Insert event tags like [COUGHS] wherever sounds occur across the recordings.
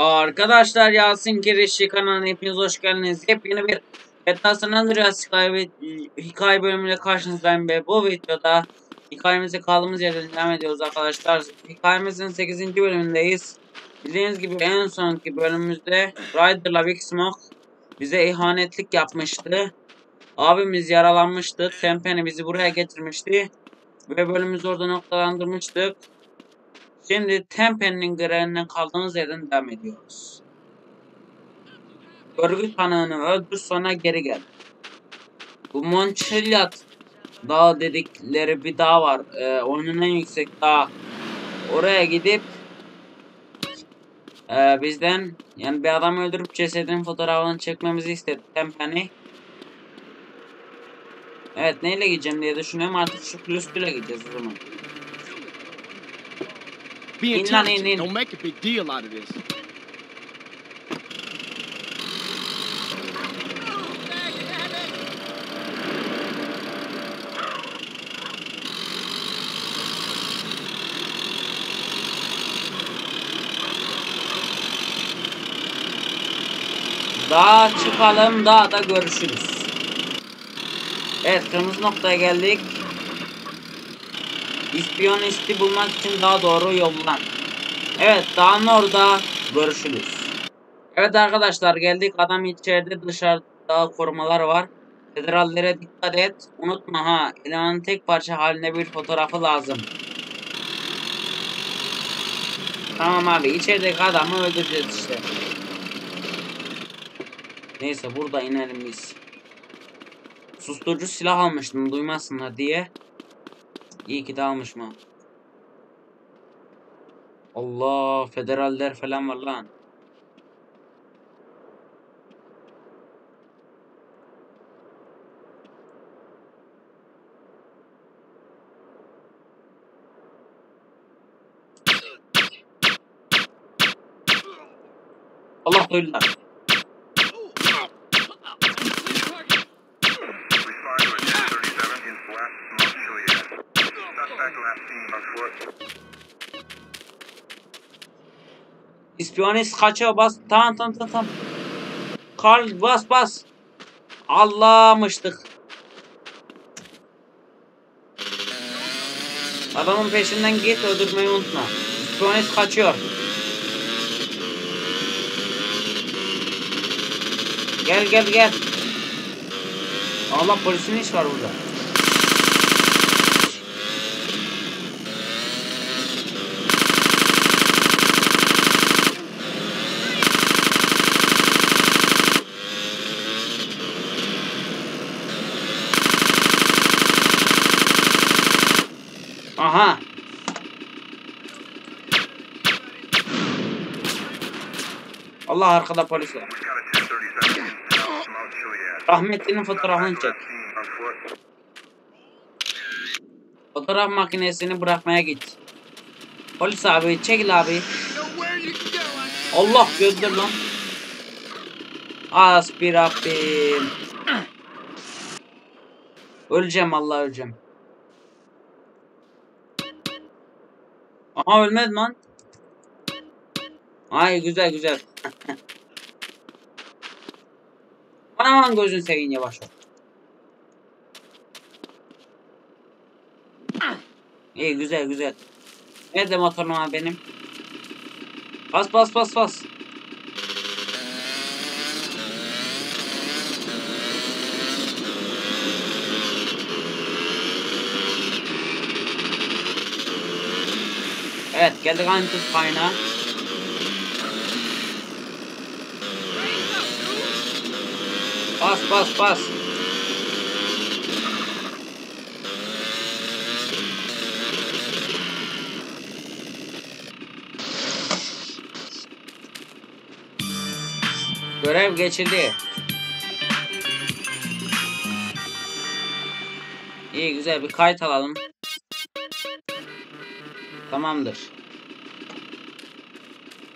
Arkadaşlar Yasin Girişi kanalına hepiniz hoş geldiniz. Hep yeni bir Beta San Andreas hikaye, hikaye bölümüyle karşınızdayım ve bu videoda hikayemize kaldığımız yerden devam ediyoruz arkadaşlar. Hikayemizin 8. bölümündeyiz. Bildiğiniz gibi en sonki bölümümüzde Ryder'la Big Smoke bize ihanetlik yapmıştı. Abimiz yaralanmıştı. Tempeni bizi buraya getirmişti. Ve bölümümüzü orada noktalandırmıştık. Şimdi Tempe'nin grevinden kaldığınız yerden devam ediyoruz. Örgüt panağını öldür sonra geri gel. Bu Monçelyat dağ dedikleri bir dağ var. Ee, oyunun en yüksek dağ. Oraya gidip e, bizden yani bir adam öldürüp cesedin fotoğrafını çekmemizi istedi Tempe'ni. Evet neyle gideceğim diye düşünüyorum artık şu plus bile gideceğiz o zaman. Be intelligent. İnan, in, in. Don't make a big deal out of this. Dağa çıkalım, dağda görüşürüz. Evet, kırmızı noktaya geldik. İspiyonisti bulmak için daha doğru yoldan. Evet dağın orada görüşürüz. Evet arkadaşlar geldik adam içeride dışarıda korumalar var. Federallere dikkat et. Unutma ha ilanın tek parça haline bir fotoğrafı lazım. Tamam abi içerideki adamı öldüreceğiz işte. Neyse burada inelim biz. Susturucu silah almıştım duymasınlar diye. İyi ki de almış mı? Allah federaller falan var lan. Allah duyular. İspiyonist kaçıyor bas. Tamam tamam tamam. tamam. Karl bas bas. Allah'mıştık. Adamın peşinden git öldürmeyi unutma. İspiyonist kaçıyor. Gel gel gel. Allah polisin iş var burada. Allah arkada polis var. Rahmetlinin fotoğrafını çek. Fotoğraf makinesini bırakmaya git. Polis abi çekil abi. Allah gönder lan. Asbir Rabbim. öleceğim Allah öleceğim. Aha ölmedi lan. Ay güzel güzel. Aman [LAUGHS] gözün seveyim yavaş ol. Ah. İyi güzel güzel. Nerede motorum abi benim? Bas bas bas bas. Evet geldik Antus kaynağı. Bas bas bas. Görev geçildi. İyi güzel bir kayıt alalım. Tamamdır.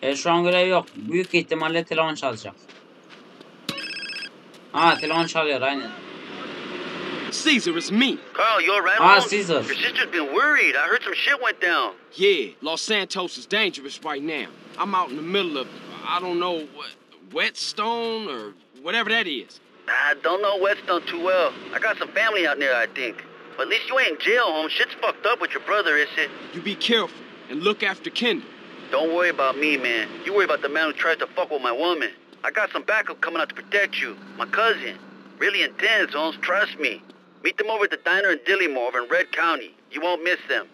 E, şu an görev yok. Büyük ihtimalle telefon çalacak. Ah, Ha Telon Şager aynen. Caesar, it's me. Carl, you are alright? Ah, Caesar. Your sister's been worried. I heard some shit went down. Yeah, Los Santos is dangerous right now. I'm out in the middle of, I don't know, what, Whetstone or whatever that is. I don't know Whetstone too well. I got some family out there, I think. But at least you ain't in jail, home. Shit's fucked up with your brother, is it? You be careful and look after Kendall. Don't worry about me, man. You worry about the man who tried to fuck with my woman. I got some backup coming out to protect you. My cousin. Really intense, Holmes. Trust me. Meet them over at the diner in Dillymore over in Red County. You won't miss them.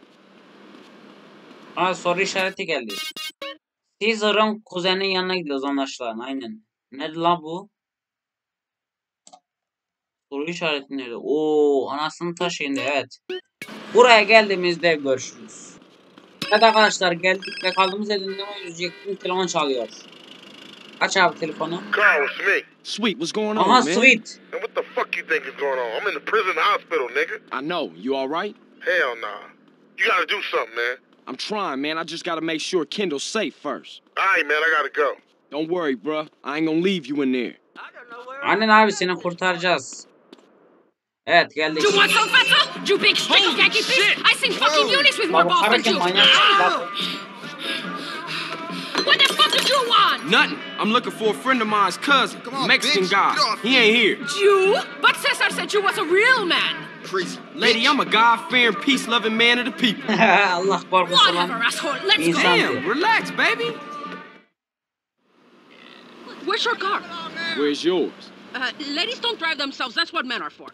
Aa soru işareti geldi. Caesar'ın kuzenin yanına gidiyoruz anlaşılan. Aynen. Ne la bu? Soru işareti nerede? Oo anasını taşıyında evet. Buraya geldiğimizde görüşürüz. Evet arkadaşlar geldik ve kaldığımız yerden 120 telefon çalıyor. Watch out, telefono. Carl, it's me. Sweet, what's going on, uh -huh, man? sweet. And what the fuck you think is going on? I'm in the prison hospital, nigga. I know. You all right? Hell nah. You gotta do something, man. I'm trying, man. I just gotta make sure Kendall's safe first. All right, man. I gotta go. Don't worry, bro. I ain't gonna leave you in there. Annen abi seni kurtaracağız. Evet geldik. You want some vessel? You big stick of Yankee fish? I sing fucking Eunice with more balls than you you want? Nothing. I'm looking for a friend of mine's cousin, Come on, Mexican bitch. guy. He ain't here. Jew? But Caesar said you was a real man. Crazy. Lady, bitch. I'm a God-fearing, peace-loving man of the people. [LAUGHS] Whatever, asshole. Let's go. Damn, relax, baby. Where's your car? Where's yours? Uh, ladies don't drive themselves. That's what men are for.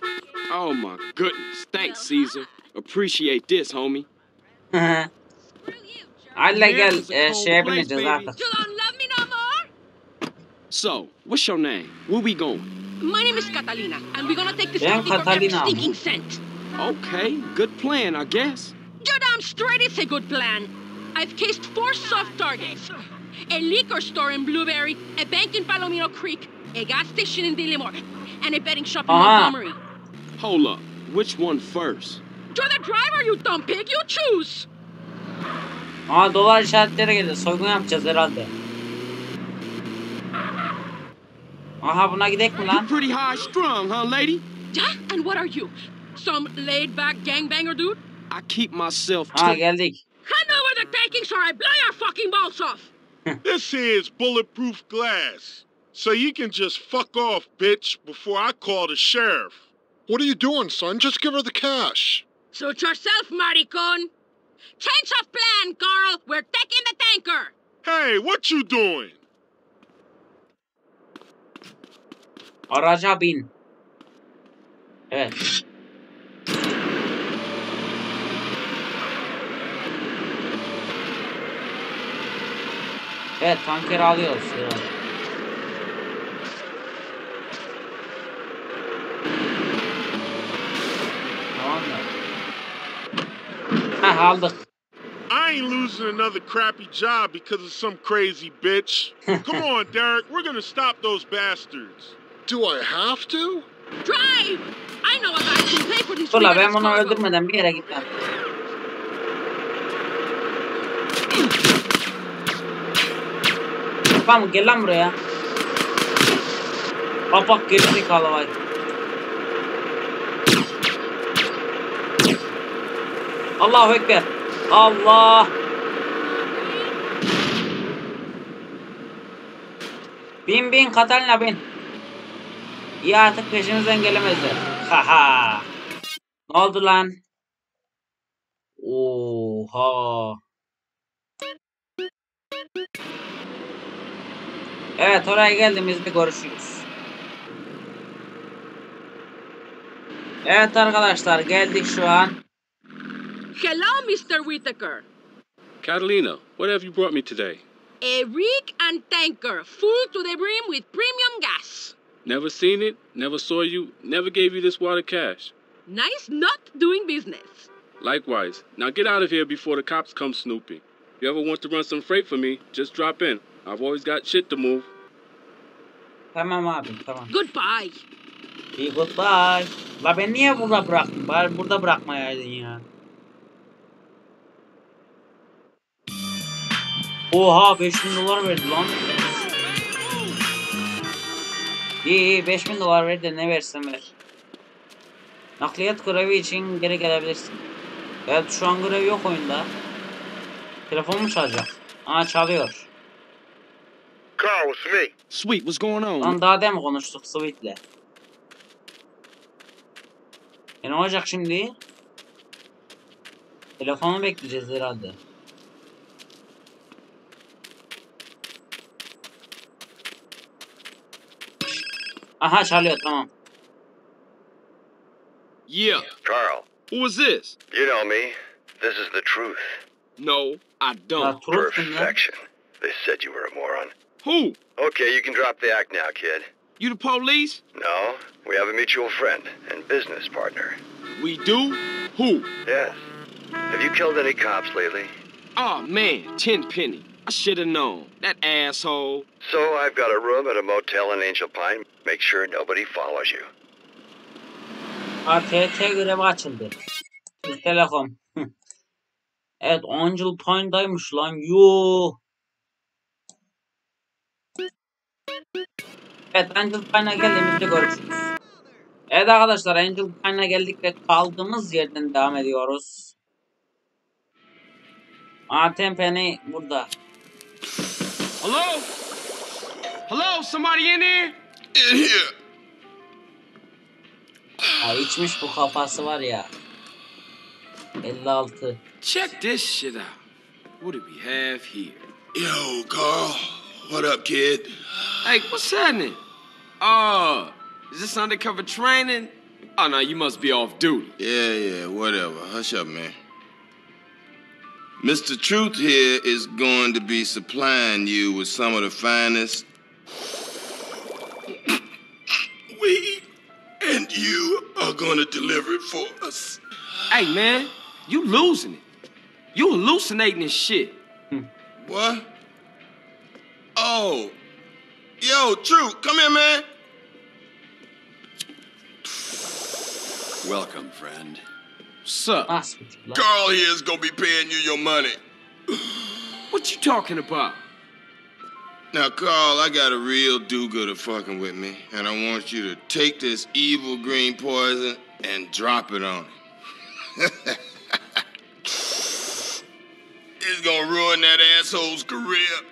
Oh, my goodness. Thanks, Caesar. Appreciate this, homie. [LAUGHS] I like a, a shape in the so, what's your name? Where we going? My name is Catalina, and we're gonna take this yeah, Catalina. stinking scent. Okay, good plan, I guess. You're am straight, it's a good plan. I've cased four soft targets. A liquor store in Blueberry, a bank in Palomino Creek, a gas station in Dillimore, and a betting shop in uh -huh. Montgomery. Hold up, which one first? You're the driver, you dumb pig, you choose. Aa ah, dolar işaretleri geldi. Soygun yapacağız herhalde. Aha buna gidek mi lan? Pretty high strung, huh, lady? Yeah, and what are you? Some laid-back gangbanger dude? I keep myself... Ha geldik. Hand over the takings or I blow your fucking balls off. [LAUGHS] this is bulletproof glass. So you can just fuck off, bitch, before I call the sheriff. What are you doing, son? Just give her the cash. Suit yourself, maricon. Change of plan, Carl. We're taking the tanker. Hey, what you doing? Araca bin. Evet. Evet alıyoruz. Evet. I ain't losing another crappy job because of some crazy bitch. [LAUGHS] Come on, Derek. We're gonna stop those bastards. Do I have to? Drive! I know a guy who can pay for this. Ulan ben bunu öldürmeden bir yere gitmem. Pamuk gel lan buraya. Kapak gerizekalı vay. Allahu Ekber. Allah. Bin bin Katalina bin. İyi artık peşimizden gelemezler. Haha. Ne oldu lan? Oha. Evet oraya geldiğimizde görüşürüz. Evet arkadaşlar geldik şu an. Hello Mr. Whitaker. Catalina, what have you brought me today? A rig and tanker full to the brim with premium gas. Never seen it, never saw you, never gave you this wad of cash. Nice not doing business. Likewise. Now get out of here before the cops come snooping. If you ever want to run some freight for me, just drop in. I've always got shit to move. Tamam abi tamam. Goodbye. İyi goodbye. La ben niye burada bıraktım? Bari burada bırakmayaydın ya. Oha 5000 dolar verdi lan. İyi iyi 5000 dolar ver de ne versin ver. Nakliyat görevi için geri gelebilirsin. Evet şu an görev yok oyunda. Telefon mu çalacak? Aa çalıyor. Carl, it's me. Sweet, what's going on? Lan daha demin konuştuk Sweet'le. E ne olacak şimdi? Telefonu bekleyeceğiz herhalde. Uh-huh, uh, Aha tamam. Yeah. Carl. Who is was this? You know me. This is the truth. No, I don't. Perfection. They said you were a moron. Who? Okay, you can drop the act now, kid. You the police? No, we have a mutual friend and business partner. We do? Who? Yes. Have you killed any cops lately? Oh man, Tenpenny. I should have known. That asshole. So I've got a room at a motel in Angel Pine. Make sure nobody follows you. ATT görevi açıldı. Bir telekom. [LAUGHS] evet Angel Pine'daymış lan. Yoo. Evet Angel Pine'a geldiğimizde görürsünüz. Evet arkadaşlar Angel Pine'a geldik ve kaldığımız yerden devam ediyoruz. ATMP'ni burada. Hello? Hello? Somebody in there? In here. Ay içmiş bu kafası var ya. 56. Check this shit out. What do we have here? Yo, Carl. What up, kid? Hey, what's happening? Oh, is this undercover training? Oh, no, you must be off duty. Yeah, yeah, whatever. Hush up, man. Mr. Truth here is going to be supplying you with some of the finest [COUGHS] we and you are going to deliver it for us. Hey, man, you losing it. You hallucinating this shit. [LAUGHS] What? Oh. Yo, Truth, come here, man. Welcome, friend. Sup? Carl here is gonna be paying you your money. [SIGHS] what you talking about? Now, Carl, I got a real do-gooder fucking with me, and I want you to take this evil green poison and drop it on him. [LAUGHS] it's gonna ruin that asshole's career.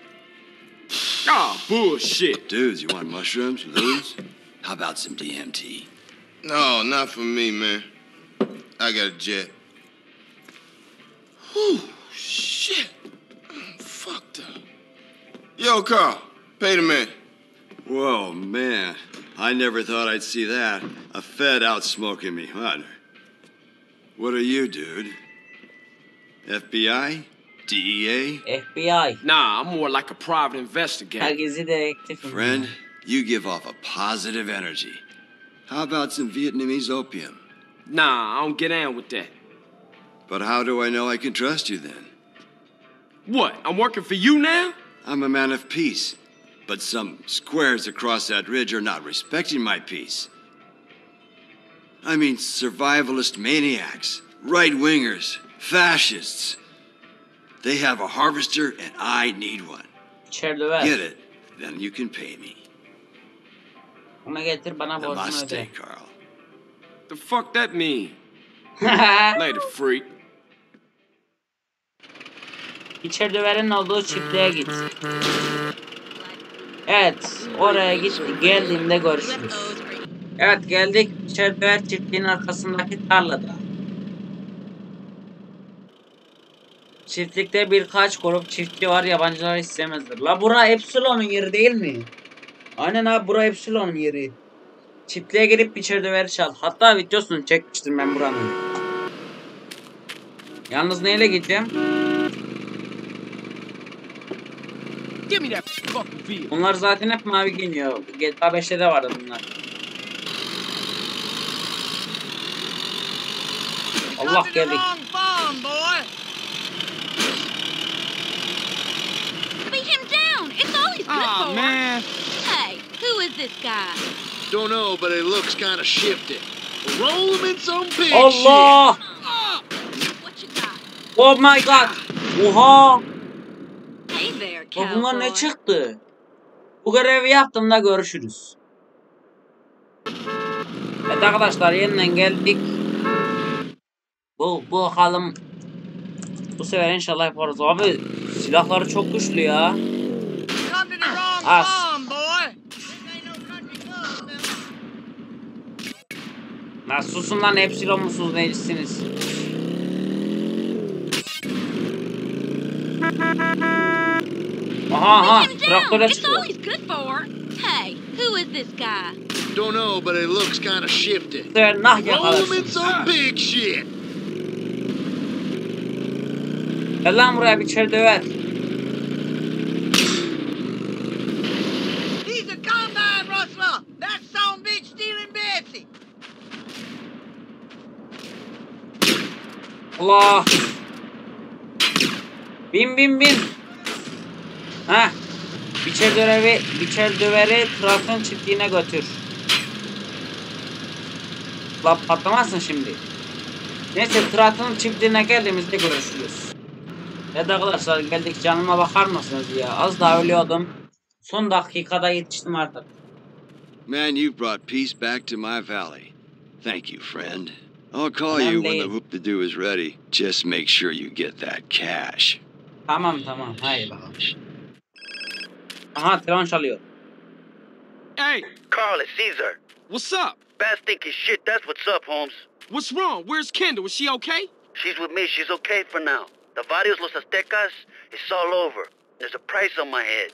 Ah, oh, bullshit. Dudes, you want mushrooms? You lose? How about some DMT? No, not for me, man. I got a jet. Whew, shit. I'm mm, fucked up. Yo, Carl, pay the man. Whoa, man. I never thought I'd see that. A Fed out smoking me. What? What are you, dude? FBI? DEA? FBI. Nah, I'm more like a private investigator. Friend, you give off a positive energy. How about some Vietnamese opium? Nah, I don't get down with that. But how do I know I can trust you then? What? I'm working for you now? I'm a man of peace. But some squares across that ridge are not respecting my peace. I mean, survivalist maniacs, right wingers, fascists. They have a harvester and I need one. Get it, then you can pay me. Ona Carl. The fuck that mean? [LAUGHS] Later freak. İçeride verin olduğu çiftliğe git. Evet, oraya git. Geldiğimde görüşürüz. Evet, geldik. İçeride ver çiftliğin arkasındaki tarlada. Çiftlikte birkaç grup çiftçi var yabancılar istemezler. La bura Epsilon'un yeri değil mi? Aynen abi bura Epsilon'un yeri. Çiftliğe girip biçer döveri çal. Hatta videosunu çekmiştim ben buranın. Yalnız neyle gideceğim? Bunlar zaten hep mavi giyiniyor. GTA 5'te de vardı bunlar. Allah geldik. Beat man. Hey, who is this guy? Don't know, but it looks kind of shifty. Roll them in some pig Allah! Oh, oh my god! Oha! Hey there, Bunlar ne çıktı? Bu görevi yaptım da görüşürüz. Evet arkadaşlar yeniden geldik. Bu, bu bakalım. Bu sefer inşallah yaparız. Abi silahları çok güçlü ya. Ah, as. Lan susun lan Epsilon musunuz necisiniz? Aha aha traktöre çıktı. Hey, who is this guy? Don't know, but it looks kind of shifted. They're not yakalarsın. Roman some big shit. Gel lan buraya bir çer döver. Allah. Bin bin bin. Ha. Biçer döveri, biçer döveri traktörün çiftliğine götür. La patlamazsın şimdi. Neyse traktörün çiftliğine geldiğimizde görüşürüz. Evet arkadaşlar geldik canıma bakar mısınız ya? Az daha ölüyordum. Son dakikada yetiştim artık. Man, you've brought peace back to my valley. Thank you, friend. I'll call you when the hoop to do is ready. Just make sure you get that cash. Tamam tamam. Hayır bakalım. Aha tren çalıyor. Hey. Carl, it's Caesar. What's up? Bad stinky shit. That's what's up, Holmes. What's wrong? Where's Kendall? Is she okay? She's with me. She's okay for now. The Varios Los Aztecas, it's all over. There's a price on my head.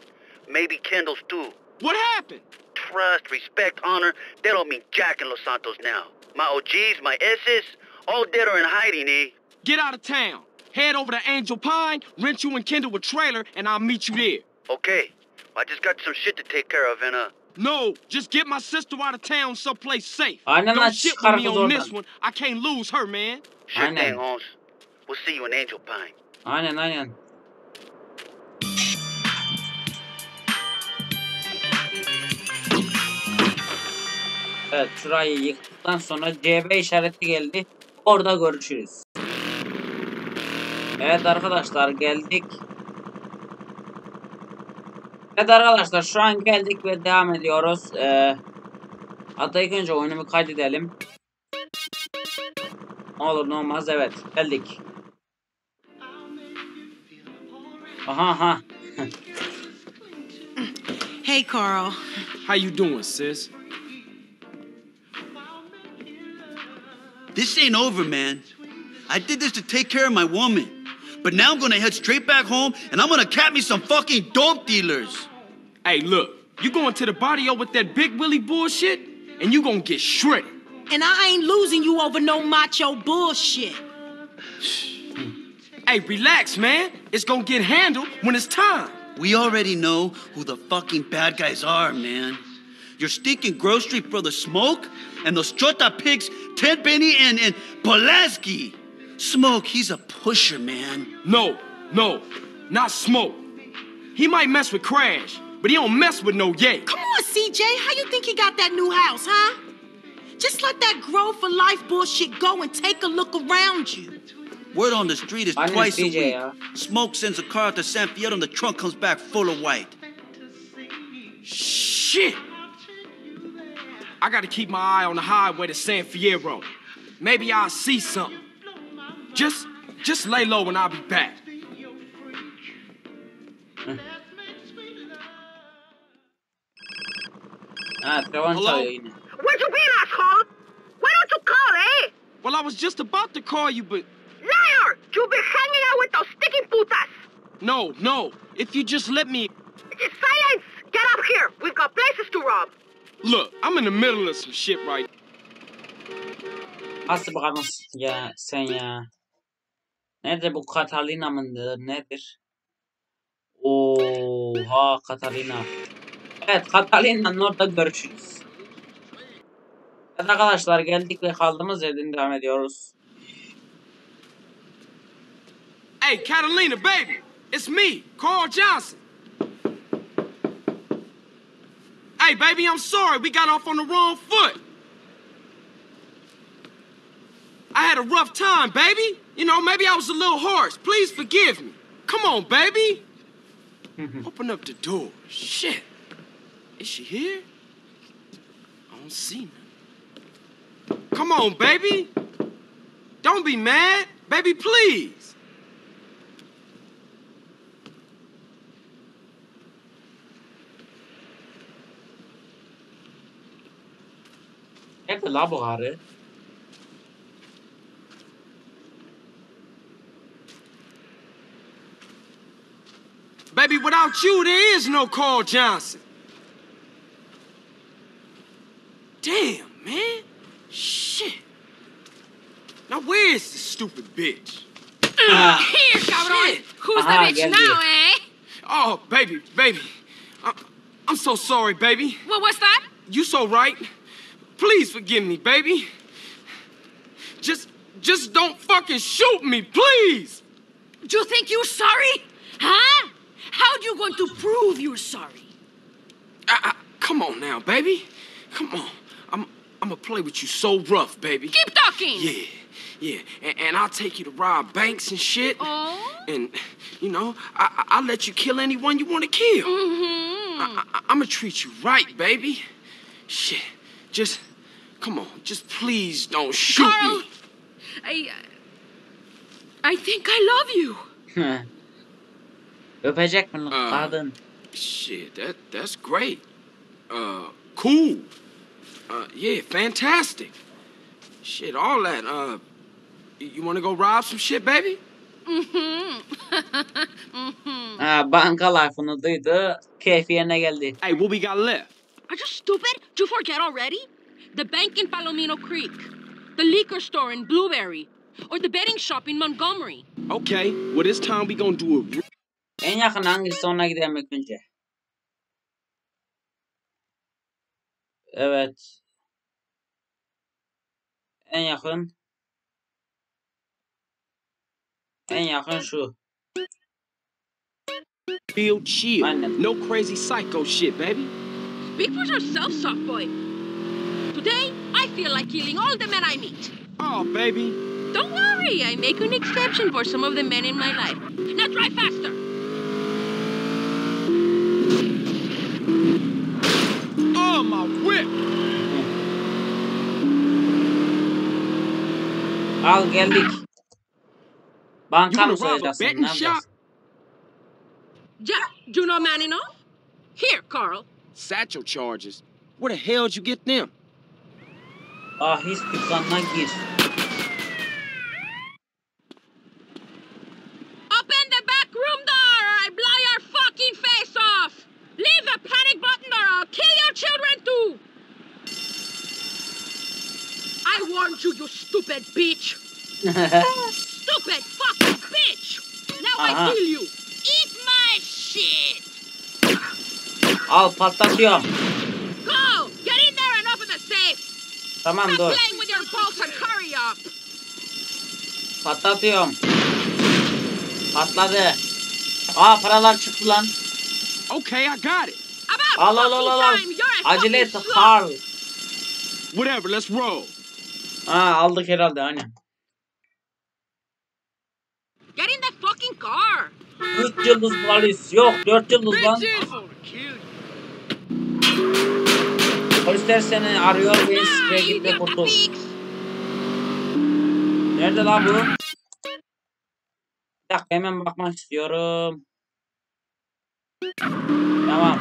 Maybe Kendall's too. What happened? Trust, respect, honor, they don't mean jack in Los Santos now. My OGs, my S's, all dead or in hiding, eh? Get out of town. Head over to Angel Pine, rent you and Kendall a trailer, and I'll meet you there. Okay. I just got some shit to take care of, and uh... No, just get my sister out of town someplace safe. Aynen Don't shit with me on this one. I can't lose her, man. Sure aynen. thing, Holmes. We'll see you in Angel Pine. Aynen aynen. Evet şurayı yıktıktan sonra CB işareti geldi. Orada görüşürüz. Evet arkadaşlar geldik. Evet arkadaşlar şu an geldik ve devam ediyoruz. Ee, hatta ilk önce oyunumu kaydedelim. olur ne olmaz evet geldik. Aha ha. hey Carl. How you doing sis? This ain't over, man. I did this to take care of my woman. But now I'm gonna head straight back home and I'm gonna cap me some fucking dope dealers. Hey, look, you going to the barrio with that big Willie bullshit, and you gonna get shredded. And I ain't losing you over no macho bullshit. hey, relax, man. It's gonna get handled when it's time. We already know who the fucking bad guys are, man your stinking grocery for the smoke and those chota pigs, Ted and, and Pulaski. Smoke, he's a pusher, man. No, no, not Smoke. He might mess with Crash, but he don't mess with no yay. Come on, CJ, how you think he got that new house, huh? Just let that grow for life bullshit go and take a look around you. Word on the street is I twice CJ, a week. Smoke sends a car to San Fierro and the trunk comes back full of white. Shit! I gotta keep my eye on the highway to San Fierro. Maybe I'll see something. Just, just lay low and I'll be back. Ah, Hello? Where'd you been, asshole? Why don't you call, eh? Well, I was just about to call you, but... Liar! You've been hanging out with those sticky putas! No, no. If you just let me... It's silence! Get up here! We've got places to rob! Look, I'm in the middle of some shit right Hadi bakalım ya sen ya. Nerede bu Katalina mıdır nedir? Oha Catalina. Evet Catalina orada görüşürüz. Evet arkadaşlar geldik ve kaldığımız yerden devam ediyoruz. Hey Catalina baby, it's me, Carl Johnson. Hey, baby, I'm sorry. We got off on the wrong foot. I had a rough time, baby. You know, maybe I was a little harsh. Please forgive me. Come on, baby. [LAUGHS] Open up the door. Shit. Is she here? I don't see none. Come on, baby. Don't be mad. Baby, please. Baby, without you, there is no Carl Johnson. Damn, man. Shit. Now, where is this stupid bitch? Uh, Here, cabrón. Who's ah, the bitch now, eh? Oh, baby, baby. I'm, I'm so sorry, baby. Well, what's that? You so right. Please forgive me, baby. Just, just don't fucking shoot me, please. Do you think you're sorry? Huh? How are you going to prove you're sorry? I, I, come on now, baby. Come on. I'm, I'm gonna play with you so rough, baby. Keep talking. Yeah, yeah. And, and I'll take you to rob banks and shit. Oh. And you know, I, I'll let you kill anyone you want to kill. Mm-hmm. I, I, I'm gonna treat you right, baby. Shit. Just Come on, just please don't shoot Carl, me. I, I think I love you. I [LAUGHS] mi uh, kadın? Shit, that that's great. Uh, cool. Uh, yeah, fantastic. Shit, all that. Uh, you want to go rob some shit, baby? Mm-hmm. [LAUGHS] ha, banka lafını duydu. Keyfi yerine geldi. Hey, what we got left? Are you stupid? Do you forget already? the bank in Palomino Creek, the liquor store in Blueberry, or the betting shop in Montgomery. Okay, well this time we gonna do it. En yakın hangisi sonuna gidemek bence. Evet. En yakın. En yakın şu. Feel chill. No crazy psycho shit, baby. Speak for yourself, soft boy. Today, I feel like killing all the men I meet. Oh, baby. Don't worry, I make an exception for some of the men in my life. Now drive faster! Oh, my whip! Al geldik. Bankam soyacağız. Ne shop? Ja, Juno Manino? Here, Carl. Satchel charges. Where the hell'd you get them? Ahis dükkanına gir. Open the back room door or I blow your fucking face off. Leave the panic button or I'll kill your children too. I warned you, you stupid bitch. [LAUGHS] stupid fucking bitch. Now Aha. I kill you. Eat my shit. Al patlatıyorum. Tamam dur. Patlatıyorum. Patladı. Aa paralar çıktı lan. Okay, I got it. Al al al al. Acele et Carl. Whatever, let's roll. Aa aldık herhalde hani. Get in the fucking car. 3 yıldız polis. Yok 4 yıldız lan. Polisler seni arıyor biz rakiple kurtul. Nerede lan bu? Bir dakika hemen bakmak istiyorum. Tamam.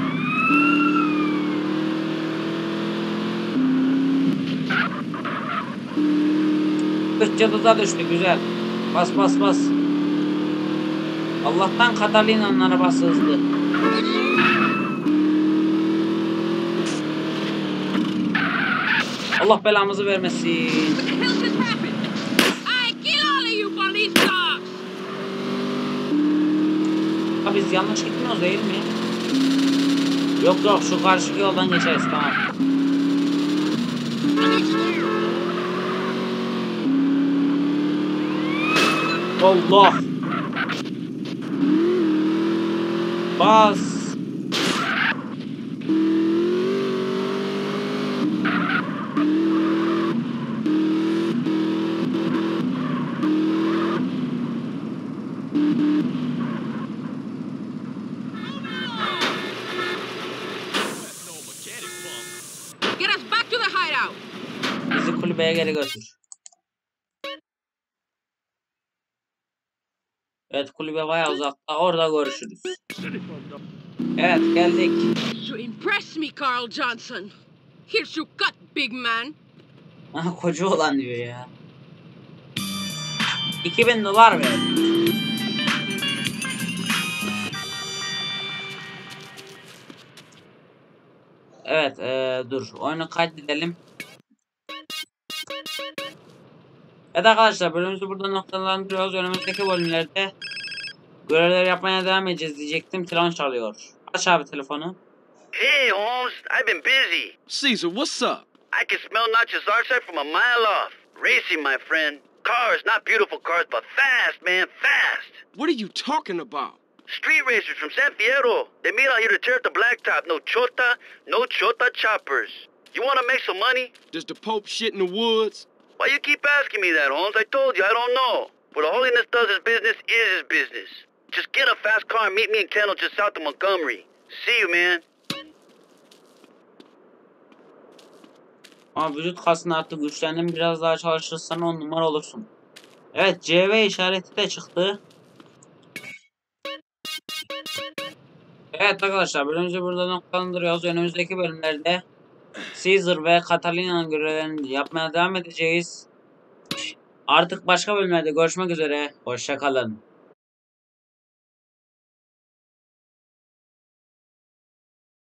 Üç cadıda düştü güzel. Bas bas bas. Allah'tan Katalina'nın arabası hızlı. Allah belamızı vermesin. Ha biz yanlış gitmiyoruz değil mi? Yok yok şu karşı yoldan geçeriz tamam. Allah. Bas. Evet kulübe bayağı uzakta. Orada görüşürüz. Evet geldik. You impress me Carl Johnson. Here's your gut big man. Aha koca olan diyor ya. 2000 dolar ver. Evet ee, dur oyunu kaydedelim. Evet arkadaşlar bölümümüzü burada noktalandırıyoruz. Önümüzdeki bölümlerde görevleri yapmaya devam edeceğiz diyecektim. Telefon çalıyor. Aç abi telefonu. Hey Holmes, I've been busy. Caesar, what's up? I can smell Nacho's arsenal from a mile off. Racing, my friend. Cars, not beautiful cars, but fast, man, fast. What are you talking about? Street racers from San Fierro. They meet out here to tear up the blacktop. No chota, no chota choppers. You want to make some money? Does the Pope shit in the woods? Why you keep asking me that, Holmes? I told you, I don't know. What the Holiness does his business is his business. Just get a fast car and meet me in Kendall just south of Montgomery. See you, man. Ama vücut kasını artık güçlendim. Biraz daha çalışırsan on numara olursun. Evet CV işareti de çıktı. Evet arkadaşlar bölümümüzü burada noktalandırıyoruz. Önümüzdeki bölümlerde Caesar ve Catalina'nın görevlerini yapmaya devam edeceğiz. Artık başka bölümlerde görüşmek üzere. Hoşçakalın.